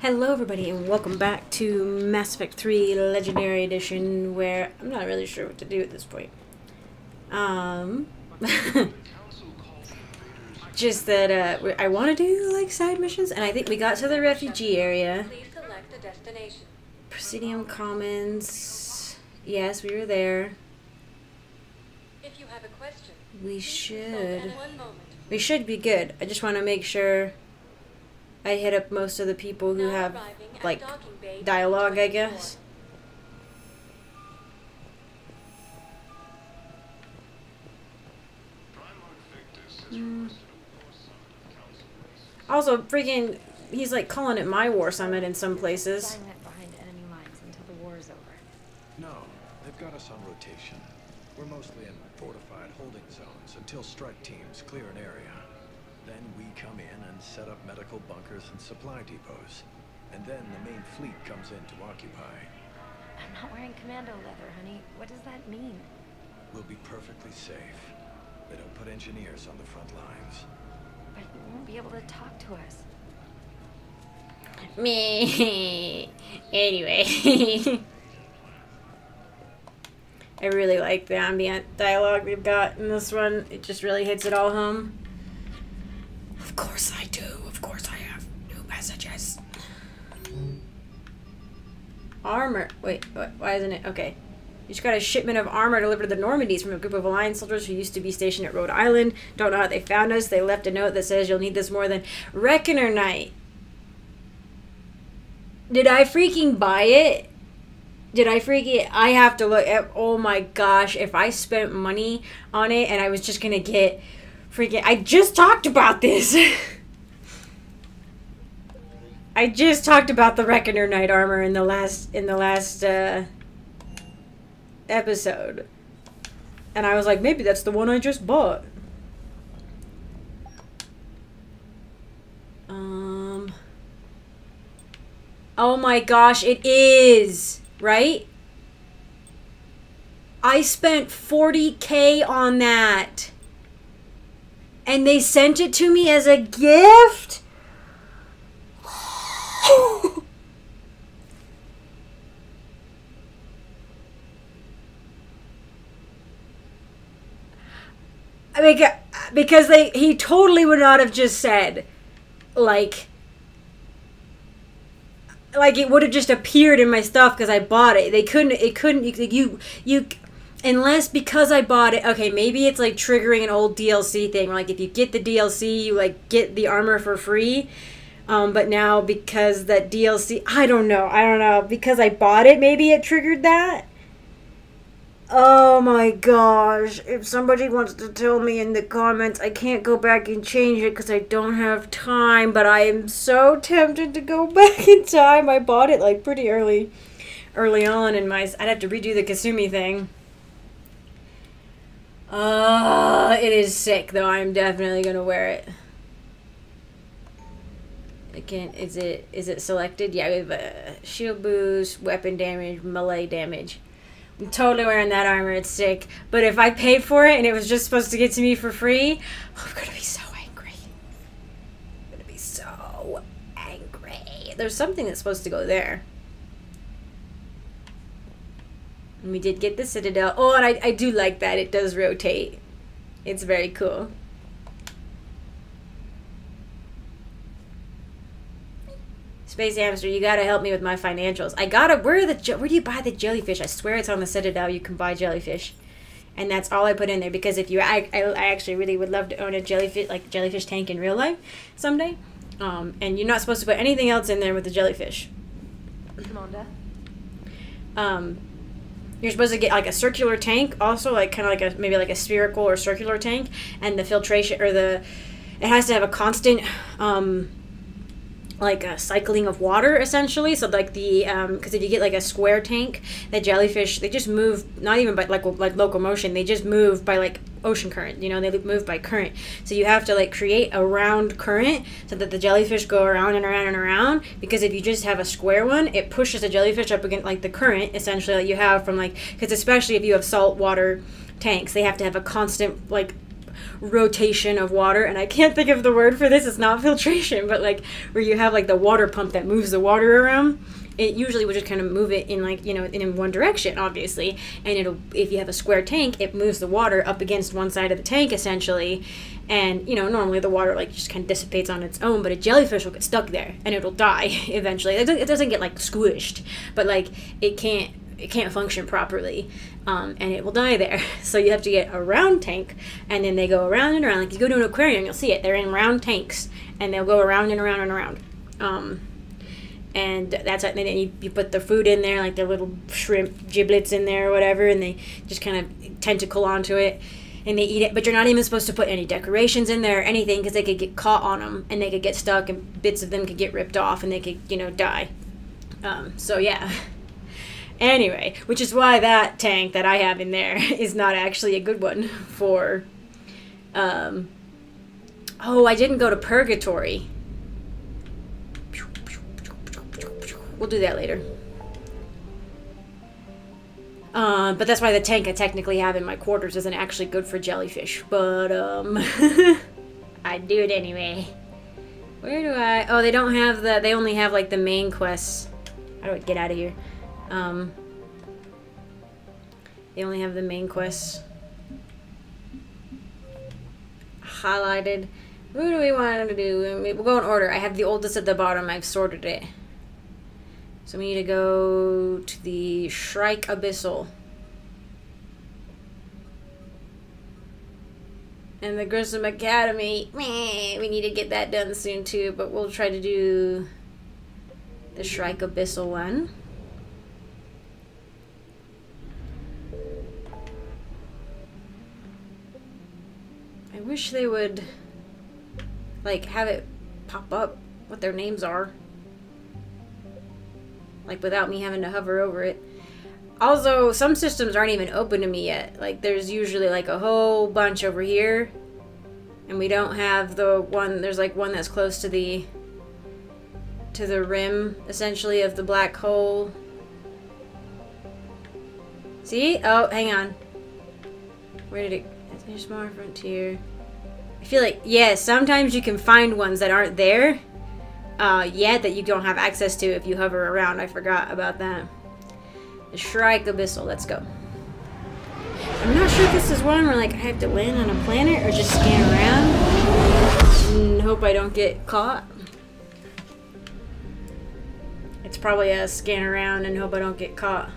Hello everybody and welcome back to Mass Effect 3 Legendary Edition where I'm not really sure what to do at this point. Um just that uh I want to do like side missions and I think we got to the refugee area. Please select a destination. Presidium Commons. Yes, we were there. If you have a question, We should consult one moment. we should be good. I just want to make sure I hit up most of the people who Now have like dialogue, I 24. guess. Also, freaking, he's like calling it my war summit in some places. Flying that behind enemy lines until the war is over. No, they've got us on rotation. We're mostly in fortified holding zones until strike teams clear an area. And set up medical bunkers and supply depots. And then the main fleet comes in to occupy. I'm not wearing commando leather, honey. What does that mean? We'll be perfectly safe. They don't put engineers on the front lines. But you won't be able to talk to us. Me. anyway. I really like the ambient dialogue they've got in this one. It just really hits it all home. Of course I Armor. Wait, what? why isn't it? Okay. You just got a shipment of armor delivered to the Normandies from a group of Alliance soldiers who used to be stationed at Rhode Island. Don't know how they found us. They left a note that says you'll need this more than Reckoner Knight. Did I freaking buy it? Did I freaking? I have to look at. Oh my gosh! If I spent money on it and I was just gonna get freaking, I just talked about this. I just talked about the Reckoner Knight armor in the last in the last uh, episode, and I was like, maybe that's the one I just bought. Um. Oh my gosh, it is, right? I spent 40k on that. And they sent it to me as a gift? I mean, because they he totally would not have just said like like it would have just appeared in my stuff because I bought it. They couldn't. It couldn't. You, you you unless because I bought it. Okay, maybe it's like triggering an old DLC thing. Like if you get the DLC, you like get the armor for free. Um, but now because that DLC, I don't know. I don't know because I bought it. Maybe it triggered that. Oh my gosh. If somebody wants to tell me in the comments, I can't go back and change it because I don't have time, but I am so tempted to go back in time. I bought it like pretty early early on in my I'd have to redo the Kasumi thing. Uh, it is sick though. I'm definitely going to wear it. Again, is it is it selected? Yeah, we have a shield boost, weapon damage, melee damage. I'm totally wearing that armor. It's sick. But if I paid for it and it was just supposed to get to me for free, oh, I'm gonna be so angry. I'm gonna be so angry. There's something that's supposed to go there. And we did get the Citadel. Oh, and I, I do like that. It does rotate. It's very cool. Space Hamster, you gotta help me with my financials. I gotta. Where are the? Where do you buy the jellyfish? I swear it's on the Citadel. You can buy jellyfish, and that's all I put in there because if you, I, I, I actually really would love to own a jellyfish, like jellyfish tank in real life, someday. Um, and you're not supposed to put anything else in there with the jellyfish. Commander? Um, you're supposed to get like a circular tank, also like kind of like a maybe like a spherical or circular tank, and the filtration or the, it has to have a constant. Um, like a cycling of water essentially. So like the um, because if you get like a square tank the jellyfish they just move not even by like like locomotion they just move by like ocean current you know they move by current. So you have to like create a round current so that the jellyfish go around and around and around because if you just have a square one it pushes the jellyfish up against like the current essentially that you have from like because especially if you have salt water tanks they have to have a constant like rotation of water and i can't think of the word for this it's not filtration but like where you have like the water pump that moves the water around it usually would just kind of move it in like you know in, one direction obviously. And it'll if you have a square tank it moves the water up against one side of the tank essentially. And you know normally the water like just kind of dissipates on its own but a jellyfish will get stuck there and it'll die eventually. It doesn't get like squished but like it can't it can't function properly um, and it will die there. So you have to get a round tank and then they go around and around. Like you go to an aquarium you'll see it. They're in round tanks and they'll go around and around and around. Um, and that's and then you, you put the food in there like their little shrimp giblets in there or whatever and they just kind of tentacle onto it and they eat it. But you're not even supposed to put any decorations in there or anything because they could get caught on them and they could get stuck and bits of them could get ripped off and they could you know die. Um, so yeah anyway which is why that tank that i have in there is not actually a good one for um, oh i didn't go to purgatory we'll do that later um, but that's why the tank I technically have in my quarters isn't actually good for jellyfish. But, um, I do it anyway. Where do I... Oh, they don't have the... They only have, like, the main quests. How do I get out of here? Um, they only have the main quests. Highlighted. Who do we want to do? We'll go in order. I have the oldest at the bottom. I've sorted it. So we need to go to the Shrike Abyssal. And the Grissom Academy. We need to get that done soon too, but we'll try to do the Shrike Abyssal one. I wish they would like have it pop up what their names are like without me having to hover over it. Also, some systems aren't even open to me yet. Like there's usually like a whole bunch over here. And we don't have the one there's like one that's close to the to the rim essentially of the black hole. See? Oh, hang on. Where did it there's more frontier. I feel like yeah, sometimes you can find ones that aren't there uh, yet that you don't have access to if you hover around. I forgot about that. The Shrike Abyssal. Let's go. I'm not sure if this is one where like I have to land on a planet or just scan around and hope I don't get caught. It's probably a scan around and hope I don't get caught.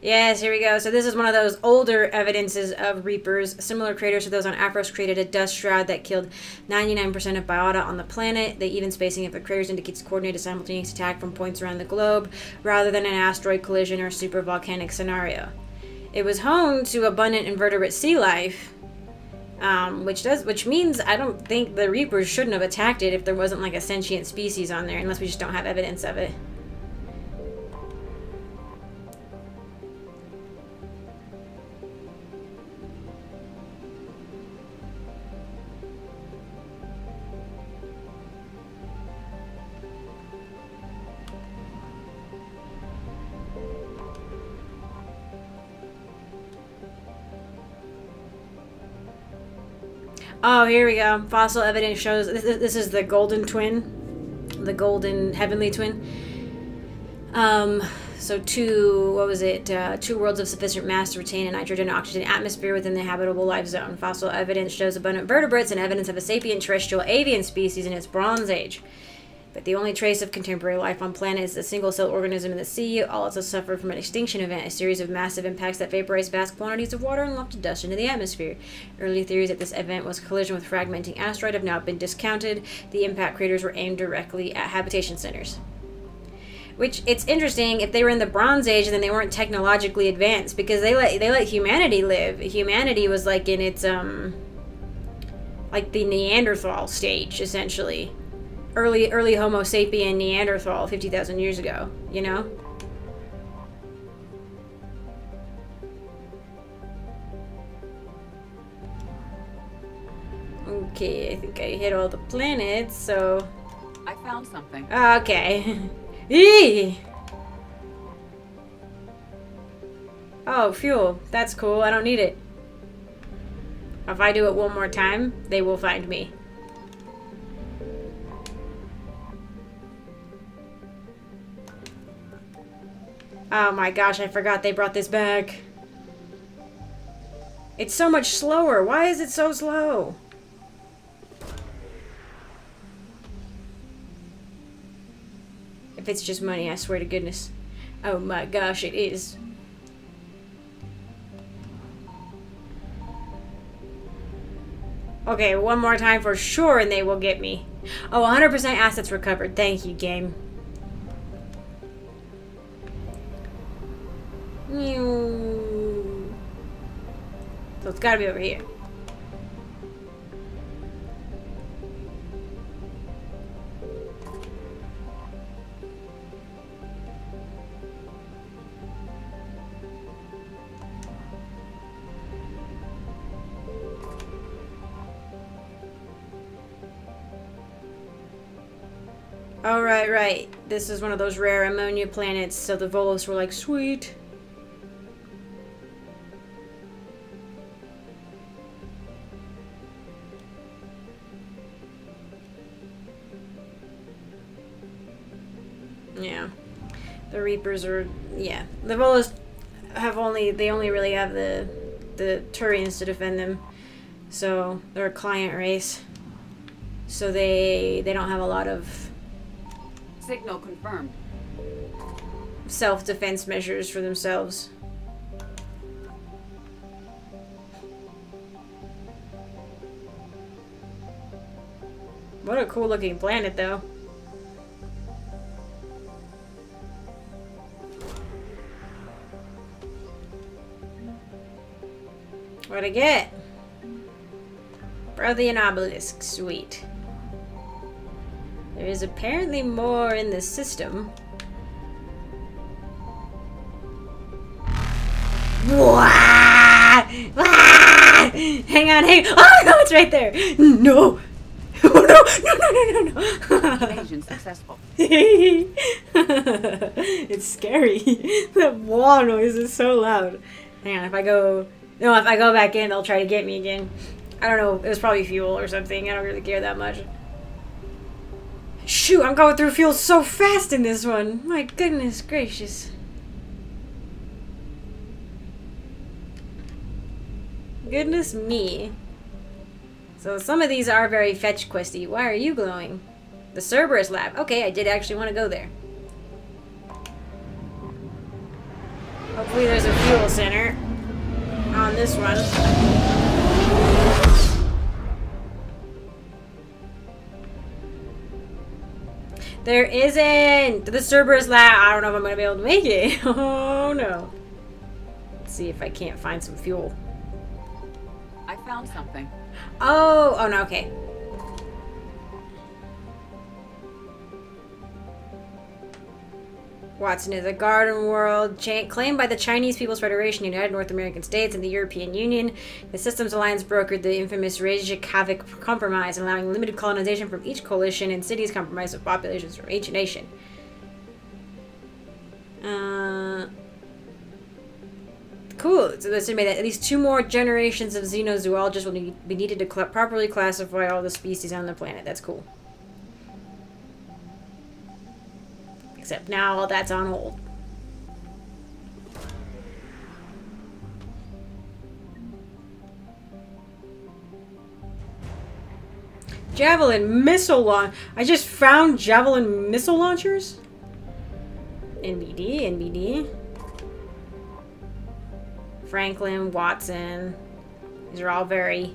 Yes, here we go. So this is one of those older evidences of Reapers. Similar craters to those on Aphros created a dust shroud that killed 99% of biota on the planet. The even spacing of the craters indicates coordinated simultaneous attack from points around the globe, rather than an asteroid collision or super volcanic scenario. It was home to abundant invertebrate sea life, um, which does which means I don't think the Reapers shouldn't have attacked it if there wasn't like a sentient species on there, unless we just don't have evidence of it. Oh, here we go. Fossil evidence shows this, this is the golden twin, the golden heavenly twin. Um, so two, what was it? Uh, two worlds of sufficient mass to retain a nitrogen and oxygen atmosphere within the habitable life zone. Fossil evidence shows abundant vertebrates and evidence of a sapient terrestrial avian species in its Bronze Age. But the only trace of contemporary life on planet is a single cell organism in the sea. All has suffered from an extinction event, a series of massive impacts that vaporized vast quantities of water and lofted dust into the atmosphere. Early theories that this event was collision with fragmenting asteroid have now been discounted. The impact craters were aimed directly at habitation centers. Which it's interesting if they were in the Bronze Age, and then they weren't technologically advanced because they let they let humanity live. Humanity was like in its um like the Neanderthal stage essentially early early Homo sapien Neanderthal 50,000 years ago, you know? Okay, I think I hit all the planets, so... I found something. Okay. Eee! Oh, fuel. That's cool. I don't need it. If I do it one more time, they will find me. Oh my gosh, I forgot they brought this back. It's so much slower. Why is it so slow? If it's just money, I swear to goodness. Oh my gosh, it is. Okay, one more time for sure and they will get me. Oh, 100% assets recovered. Thank you, game. So it's gotta be over here. All right, right. This is one of those rare ammonia planets, so the Volus were like, sweet. Reapers are, yeah. The Volus have only, they only really have the, the Turians to defend them. So, they're a client race. So they, they don't have a lot of Signal confirmed. self-defense measures for themselves. What a cool looking planet though. What'd I get? Brother and obelisk, sweet. There is apparently more in the system. Wah! Wah! Hang on, hang Oh no, it's right there! No! Oh no! No, no, no, no, no! Invasion successful. it's scary. that wah noise is so loud. Hang on, if I go... No, if I go back in, they'll try to get me again. I don't know. It was probably fuel or something. I don't really care that much. Shoot, I'm going through fuel so fast in this one. My goodness gracious. Goodness me. So some of these are very fetch questy. Why are you glowing? The Cerberus lab. Okay, I did actually want to go there. Hopefully there's a fuel center on this one. There isn't! The Cerberus lab. I don't know if I'm going to be able to make it. Oh no. Let's see if I can't find some fuel. I found something. Oh, oh no, okay. Watson is a garden world claimed by the Chinese People's Federation, United North American States, and the European Union. The Systems Alliance brokered the infamous Reykjavik Compromise, allowing limited colonization from each coalition and cities comprised of populations from each nation. Uh, Cool. So this made that at least two more generations of xenozoologists will be needed to properly classify all the species on the planet. That's cool. Except now that's on hold. Javelin missile launch. I just found javelin missile launchers. NBD, NBD. Franklin, Watson. These are all very.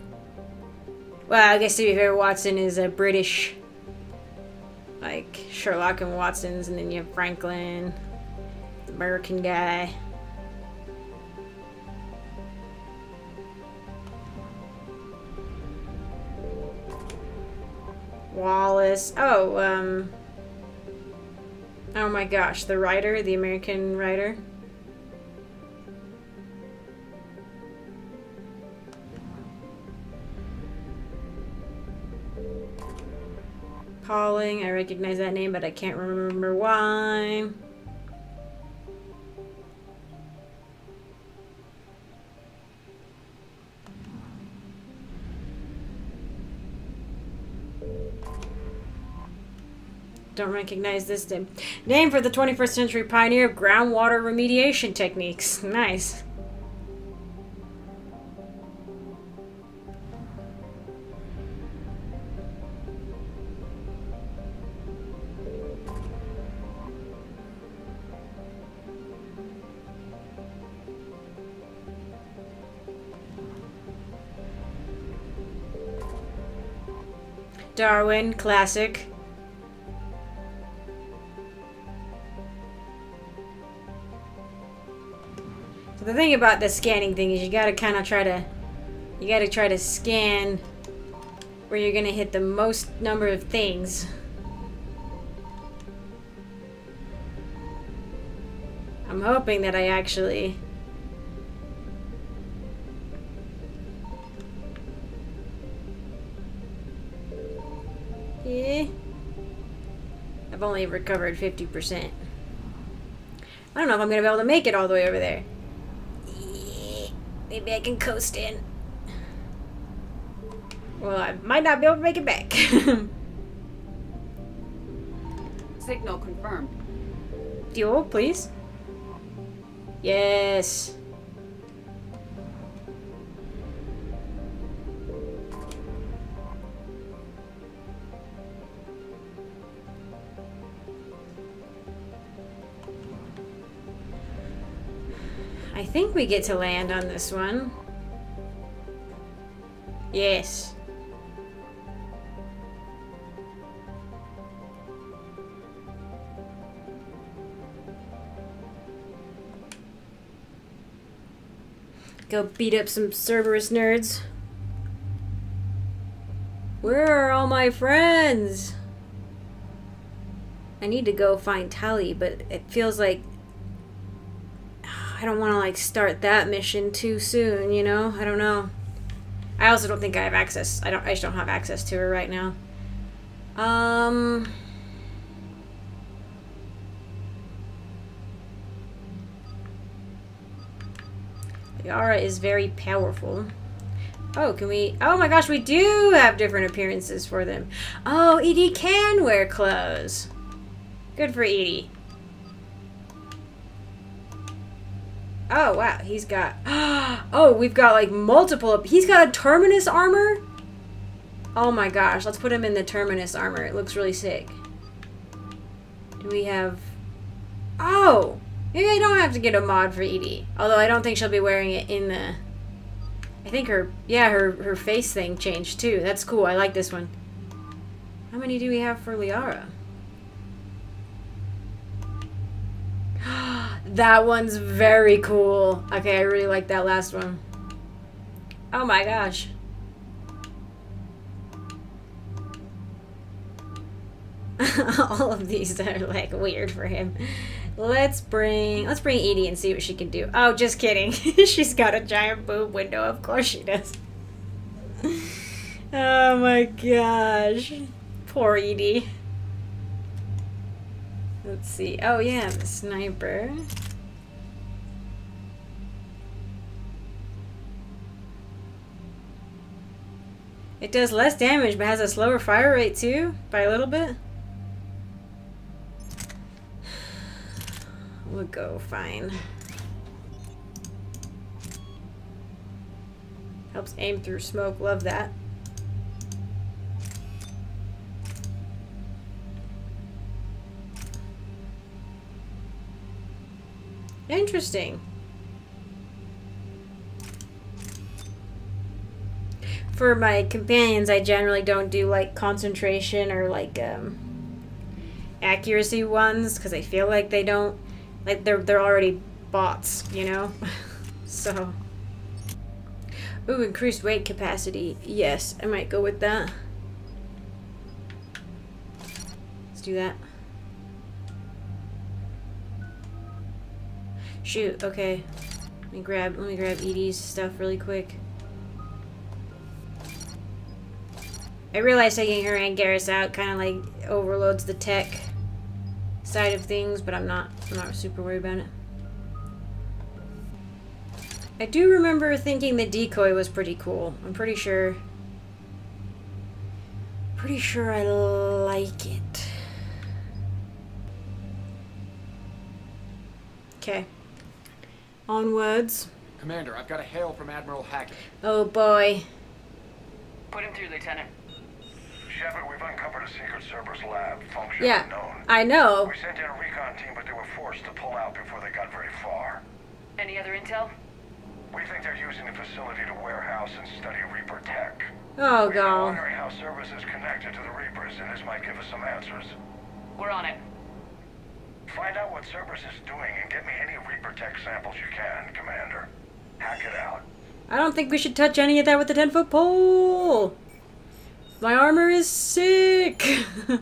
Well, I guess to be fair, Watson is a British. Like Sherlock and Watson's, and then you have Franklin, the American guy. Wallace. Oh, um. Oh my gosh, the writer, the American writer. Calling. I recognize that name, but I can't remember why. Don't recognize this name. Name for the 21st century pioneer of groundwater remediation techniques. Nice. Darwin, classic. So the thing about the scanning thing is you gotta kind of try to, you gotta try to scan where you're gonna hit the most number of things. I'm hoping that I actually I've only recovered 50%. I don't know if I'm going to be able to make it all the way over there. Maybe I can coast in. Well, I might not be able to make it back. Signal confirmed. Fuel, please. Yes. Think we get to land on this one. Yes. Go beat up some Cerberus nerds. Where are all my friends? I need to go find Tali, but it feels like I don't want to like start that mission too soon, you know? I don't know. I also don't think I have access. I don't I just don't have access to her right now. Um Yara is very powerful. Oh, can we... Oh my gosh, we do have different appearances for them. Oh, EDI can wear clothes. Good for EDI. Oh, wow. He's got... Oh, we've got, like, multiple... He's got a Terminus armor? Oh my gosh. Let's put him in the Terminus armor. It looks really sick. Do we have... Oh! Maybe I don't have to get a mod for EDI. Although I don't think she'll be wearing it in the... I think her... Yeah, her, her face thing changed, too. That's cool. I like this one. How many do we have for Liara? That one's very cool. Okay, I really like that last one. Oh my gosh. All of these are like weird for him. Let's bring let's bring EDI and see what she can do. Oh, just kidding. She's got a giant boob window. Of course she does. oh my gosh. Poor EDI. Let's see. Oh yeah, the sniper. It does less damage, but has a slower fire rate too, by a little bit. We'll go fine. Helps aim through smoke, love that. Interesting. For my companions, I generally don't do like concentration or like um, accuracy ones because I feel like they don't like they're they're already bots, you know. so, ooh, increased weight capacity. Yes, I might go with that. Let's do that. Shoot, okay. Let me grab let me grab EDI's stuff really quick. I realize taking her and Garrus out kind of like overloads the tech side of things, but I'm not I'm not super worried about it. I do remember thinking the decoy was pretty cool. I'm pretty sure pretty sure I like it. Okay. Onwards. Commander, I've got a hail from Admiral Hackett. Oh boy. Put him through, Lieutenant. Shepard, we've uncovered a secret Cerberus lab, function Yeah. unknown. I know. We sent in a recon team, but they were forced to pull out before they got very far. Any other intel? We think they're using the facility to warehouse and study Reaper tech. Oh We've been god. wondering how Cerberus is connected to the Reapers, and this might give us some answers. We're on it. Find out what Cerberus is doing and get me any Reaper tech samples you can, Commander. Hackett out. I don't think we should touch any of that with the 10 foot pole. My armor is sick.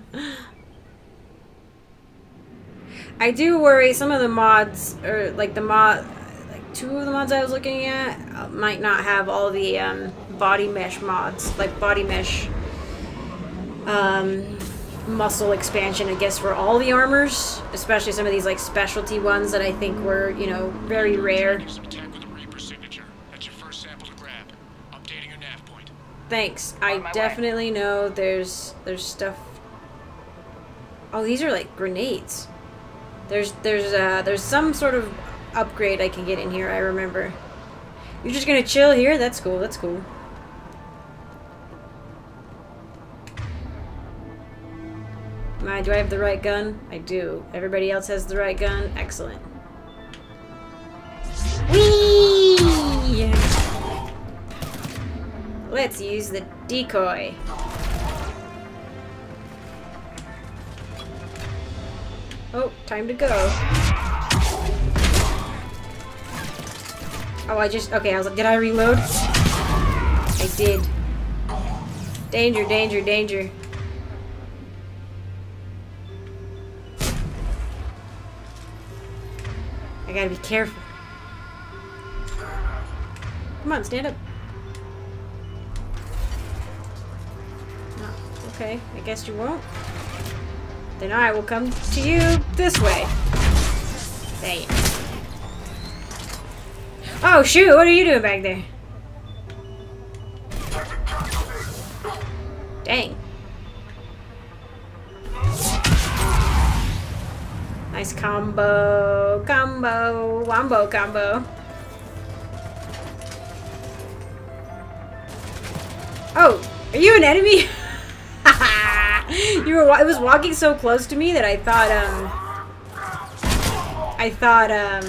I do worry some of the mods, or like the mod, like two of the mods I was looking at, might not have all the um, body mesh mods, like body mesh um, muscle expansion, I guess, for all the armors, especially some of these like specialty ones that I think were, you know, very rare. Here's some tech with a Reaper signature. That's your first sample to grab. Updating your nav point. Thanks. On my I way. definitely know there's there's stuff. Oh, these are like grenades. There's there's uh there's some sort of upgrade I can get in here. I remember. You're just gonna chill here. That's cool. That's cool. My, do I have the right gun? I do. Everybody else has the right gun. Excellent. Whee! Let's use the decoy. Oh, time to go. Oh, I just... Okay, I was like, did I reload? I did. Danger, danger, danger. Gotta be careful. Come on, stand up. No, okay, I guess you won't. Then I will come to you this way. Dang. Oh shoot, what are you doing back there? Dang. Nice combo, combo, wombo combo. Oh, are you an enemy? you were. It was walking so close to me that I thought. Um. I thought. Um.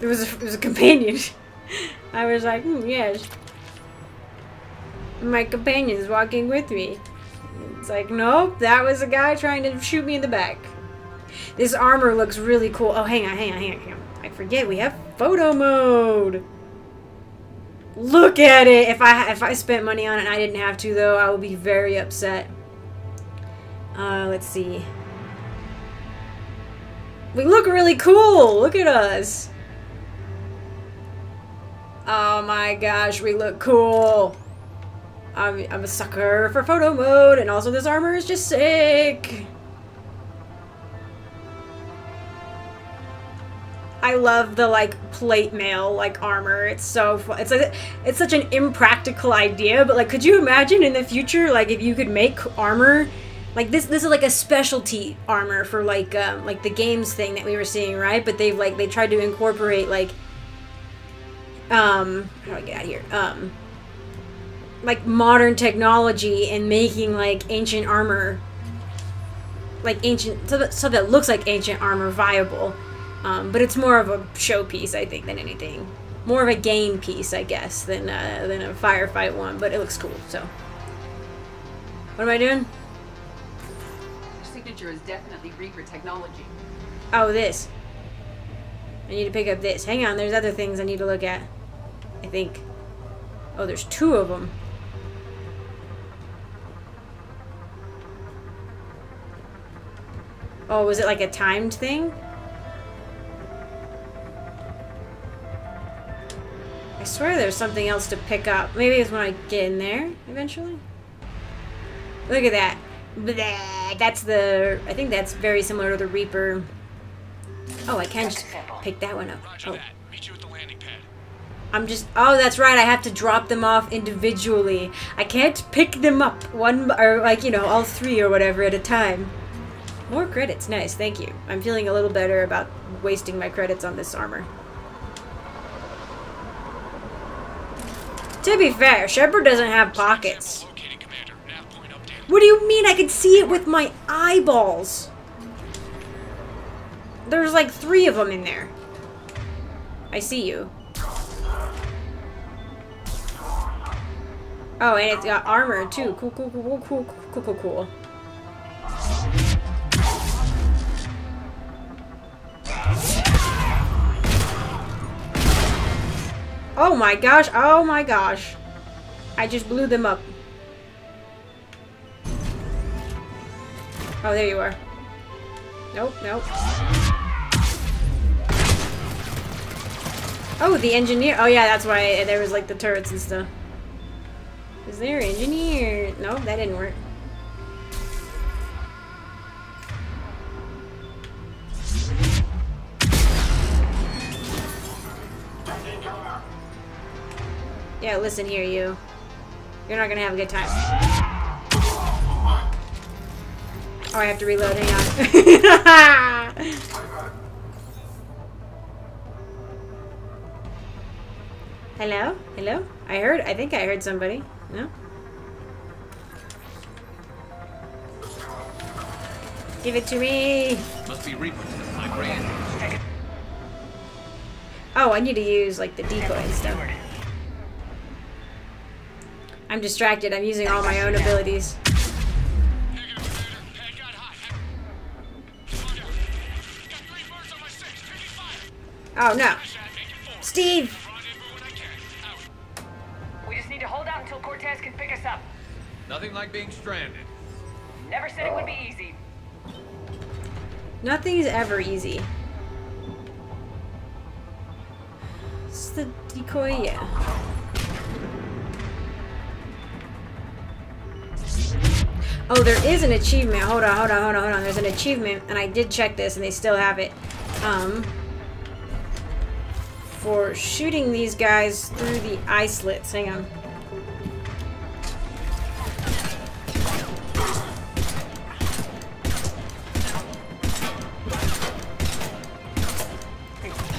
It was. A, it was a companion. I was like, hmm, yes. My companion's walking with me. It's like, nope, that was a guy trying to shoot me in the back. This armor looks really cool. Oh, hang on, hang on, hang on, hang on. I forget we have photo mode. Look at it. If I if I spent money on it and I didn't have to though, I would be very upset. Uh, let's see. We look really cool. Look at us. Oh my gosh, we look cool. I'm, I'm a sucker for photo mode, and also this armor is just sick. I love the like plate mail like armor. It's so fun. It's like it's such an impractical idea, but like, could you imagine in the future, like if you could make armor like this? This is like a specialty armor for like um, like the games thing that we were seeing, right? But they've like they tried to incorporate like um how do I get out of here? Um like modern technology and making like ancient armor like ancient stuff that, looks like ancient armor viable. Um, but it's more of a showpiece, I think, than anything. More of a game piece, I guess, than uh, than a firefight one. But it looks cool. So, what am I doing? Your signature is definitely Reaper technology. Oh, this. I need to pick up this. Hang on, there's other things I need to look at. I think. Oh, there's two of them. Oh, was it like a timed thing? I swear there's something else to pick up. Maybe it's when I get in there eventually. Look at that. Blah. That's the. I think that's very similar to the Reaper. Oh, I can just pick that one up. Roger Oh, that. Meet you at the landing pad. I'm just. Oh, that's right. I have to drop them off individually. I can't pick them up one or like you know all three or whatever at a time. More credits. Nice. Thank you. I'm feeling a little better about wasting my credits on this armor. To be fair, Shepard doesn't have pockets. What do you mean? I can see it with my eyeballs. There's like three of them in there. I see you. Oh, and it's got armor too. Cool, cool, cool, cool, cool, cool, cool, cool. Oh my gosh, oh my gosh. I just blew them up. Oh, there you are. Nope, nope. Oh, the engineer. Oh, yeah, that's why there was like the turrets and stuff. Is there engineer? Nope, that didn't work. Yeah, listen here, you. You're not gonna have a good time. Oh, I have to reload. Hang on. Hello? Hello? I heard, I think I heard somebody. No? Give it to me! Must be Reaper. My. Oh, I need to use, like, the decoy and stuff. I'm distracted. I'm using all my own abilities. Negative, Commander. Pad got hot. Come on down. Got three birds on my six. Taking fire. Oh, no. Shot, make it forward. Steve! Rendezvous when I can. Out. We just need to hold out until Cortez can pick us up. Nothing like being stranded. Never said it would be easy. Nothing's ever easy. It's the decoy, yeah. Oh, there is an achievement. Hold on, hold on, hold on, hold on. There's an achievement, and I did check this, and they still have it. Um, for shooting these guys through the eye slits. Hang on.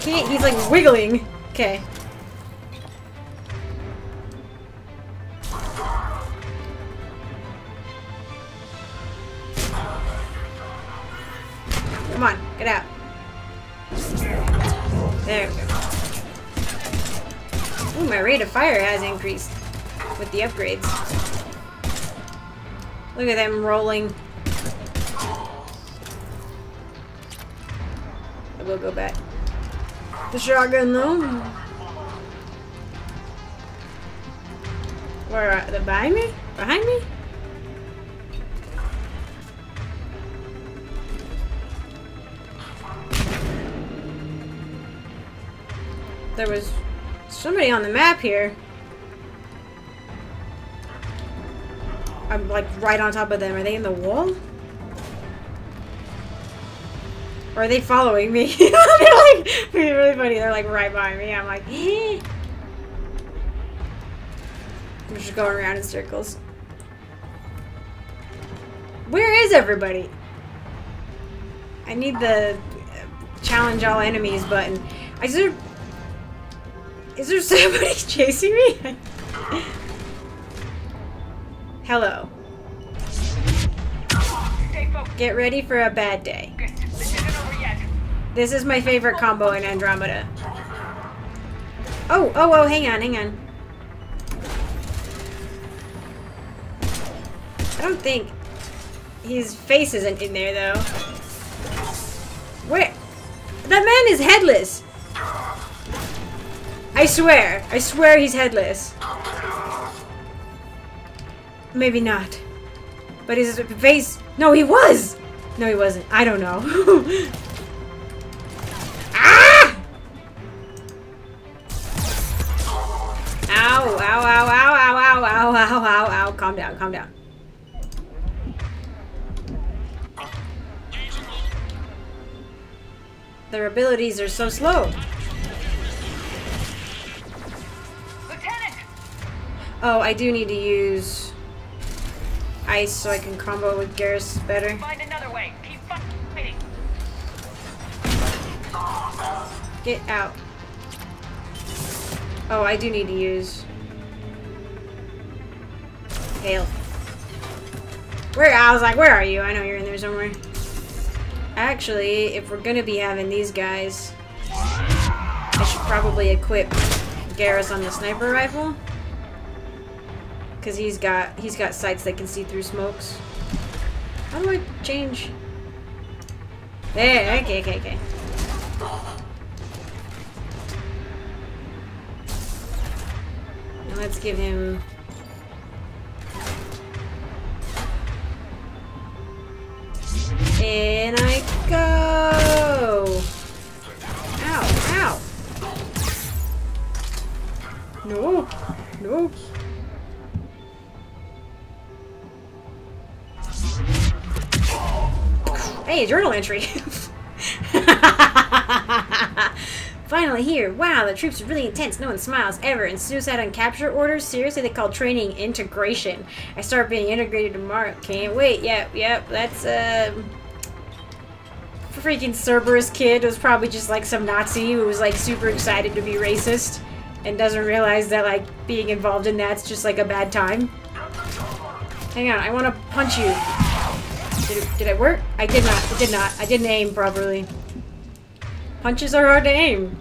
Can't, he's like wiggling. Okay. Fire has increased with the upgrades. Look at them rolling. I will go back. The shotgun though. Where uh, are they behind me? Behind me? There was somebody on the map here. I'm like right on top of them. Are they in the wall? Or are they following me? They're like it's really funny. They're like right behind me. I'm like, I'm just going around in circles. Where is everybody? I need the challenge all enemies button. I there is there somebody chasing me? Hello. Get ready for a bad day. This is my favorite combo in Andromeda. Oh, oh, oh, hang on, hang on. I don't think his face isn't in there though. Where? That man is headless. I swear. I swear he's headless. Maybe not. But his face... No, he was! No, he wasn't. I don't know. ah! Ow, ow, ow, ow, ow, ow, ow, ow, ow, ow. Calm down, calm down. Their abilities are so slow. Oh, I do need to use ice so I can combo with Garrus better. Find another way. Keep fighting. Get out. Oh, I do need to use hail. Where I was like, where are you? I know you're in there somewhere. Actually, if we're gonna be having these guys, I should probably equip Garrus on the sniper rifle. Cause he's got he's got sights that can see through smokes. How do I change? There, okay, okay, okay. Let's give him In I go! Ow, ow! No, no. Hey, journal entry! Finally here. Wow, the troops are really intense. No one smiles ever. And suicide on capture orders? Seriously, they call training integration. I start being integrated tomorrow. Can't wait. Yep, yep. That's, um... Freaking Cerberus kid was probably just like some Nazi who was like super excited to be racist and doesn't realize that like being involved in that's just like a bad time. Hang on, I want to punch you. Did it, did it work? I did not. It did not. I didn't aim properly. Punches are hard to aim.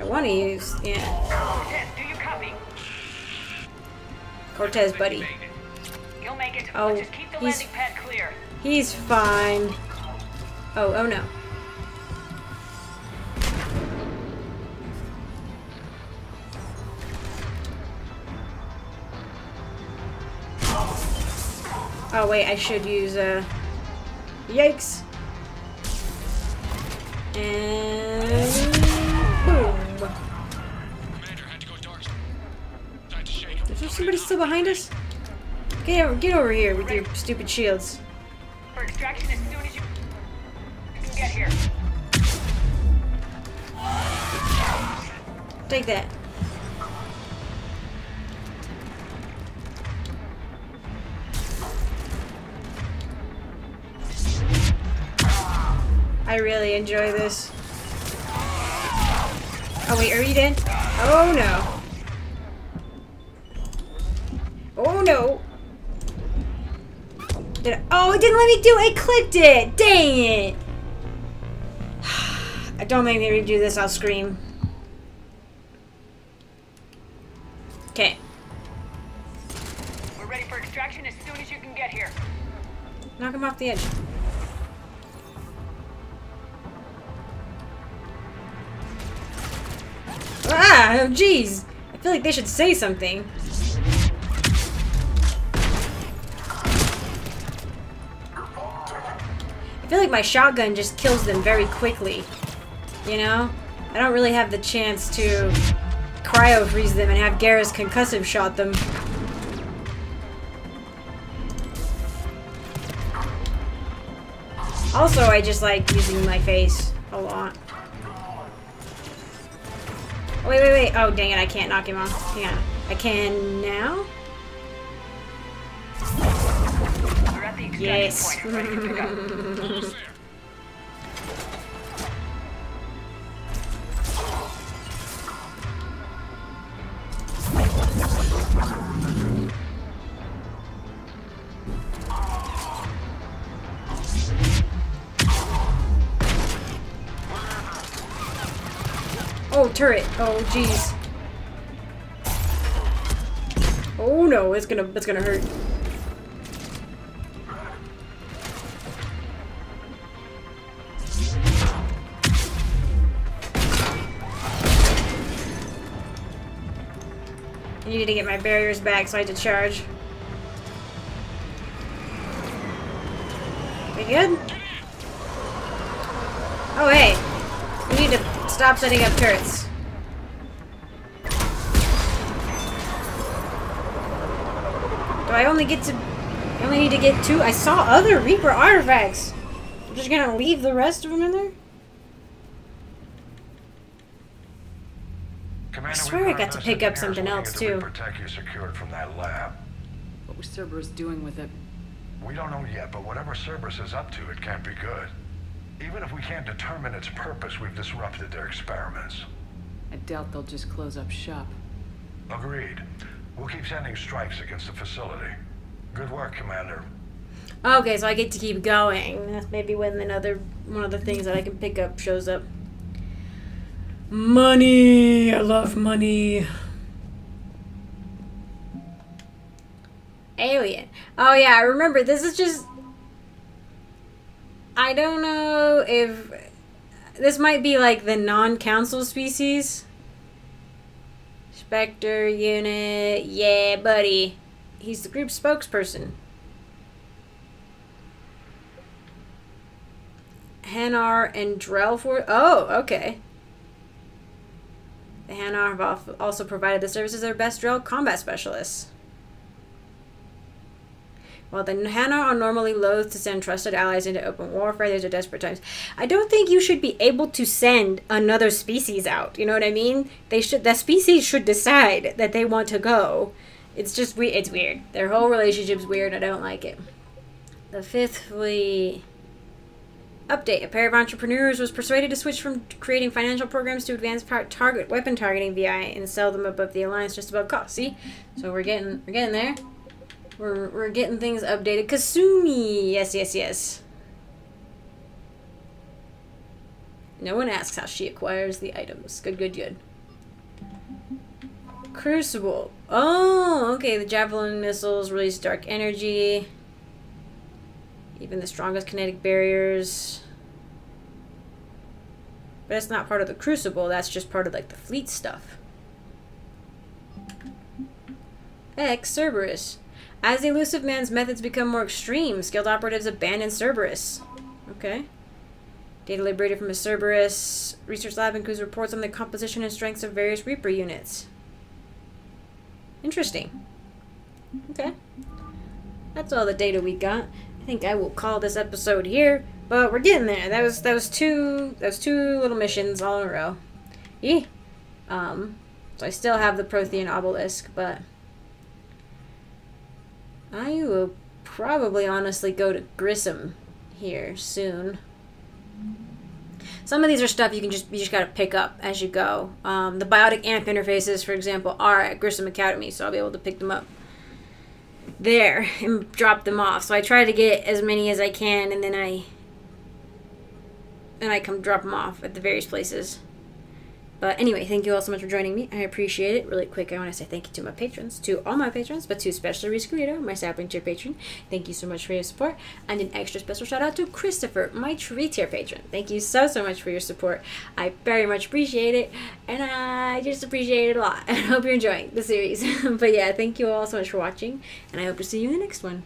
I want to use, yeah. Cortez, do you copy? Cortez, buddy. You'll make it. Oh, just keep the he's- landing pad clear. He's fine. Oh, oh no. Oh wait, I should use, uh... Yikes! And... Boom! Commander had to go dark. Time to shake him. Is there somebody still behind us? Get over, get over here with your stupid shields. For extraction as soon as you can get here. Take that. I really enjoy this. Oh wait, are you dead? Oh no. Oh no. Did I, oh, it didn't let me do it. It clicked it. Dang it. I don't make me redo this. I'll scream. Okay. We're ready for extraction as soon as you can get here. Knock him off the edge. Ah, oh jeez. I feel like they should say something. I feel like my shotgun just kills them very quickly. You know? I don't really have the chance to cryo freeze them and have Garrus concussive shot them. Also, I just like using my face a lot. Wait, wait, wait. Oh, dang it. I can't knock him off. Hang on. I can now? We're at the extraction Yes. turret. Oh, jeez. Oh no, it's gonna, it's gonna hurt. I needed to get my barriers back so I had to charge. We good? Oh hey, we need to stop setting up turrets. I only get to... I only need to get two? I saw other Reaper artifacts. We're just gonna leave the rest of them in there? Commander, swear I got got to pick up something else, at the too. Reaper tech you secured from that lab. What was Cerberus doing with it? We don't know yet, but whatever Cerberus is up to, it can't be good. Even if we can't determine its purpose, we've disrupted their experiments. I doubt they'll just close up shop. Agreed. We'll keep sending strikes against the facility. Good work, Commander. Okay, so I get to keep going. That's maybe when another one of the things that I can pick up shows up. Money. I love money. Alien. Oh yeah, I remember. This is just. I don't know if this might be like the non-council species. Spectre unit. Yeah, buddy. He's the group spokesperson. Hanar and Drell for. Oh, okay. The Hanar have also provided the services of their best Drell combat specialists. While the Hanar are normally loath to send trusted allies into open warfare, these are desperate times. I don't think you should be able to send another species out. You know what I mean? They should. That species should decide that they want to go. It's just we. It's weird. Their whole relationship's weird. I don't like it. The fifth fleet. Update. A pair of entrepreneurs was persuaded to switch from creating financial programs to advanced target weapon targeting VI and sell them above the alliance just above cost. See? So we're getting we're getting there. We're we're getting things updated. Kasumi. Yes, yes, yes. No one asks how she acquires the items. Good, good, good. Crucible. Oh, okay. The javelin missiles release dark energy. Even the strongest kinetic barriers. But it's not part of the crucible, that's just part of like the fleet stuff. X Cerberus. As the Illusive Man's methods become more extreme, skilled operatives abandon Cerberus. Okay. Data liberated from a Cerberus research lab includes reports on the composition and strengths of various Reaper units. Interesting. Okay. That's all the data we got. I think I will call this episode here, but we're getting there. That was that was two that was two little missions all in a row. Yeah. Um so I still have the Prothean obelisk, but I will probably honestly go to Grissom here soon. Some of these are stuff you can just you just gotta pick up as you go. Um, the biotic amp interfaces, for example, are at Grissom Academy, so I'll be able to pick them up there and drop them off. So I try to get as many as I can, and then I and I come drop them off at the various places. But anyway, thank you all so much for joining me. I appreciate it. Really quick, I want to say thank you to my patrons, to all my patrons, but to especially Reese Guido, my sapling tier patron. Thank you so much for your support. And an extra special shout out to Christopher, my tree tier patron. Thank you so, so much for your support. I very much appreciate it. And I just appreciate it a lot. I hope you're enjoying the series. but yeah, thank you all so much for watching. And I hope to see you in the next one.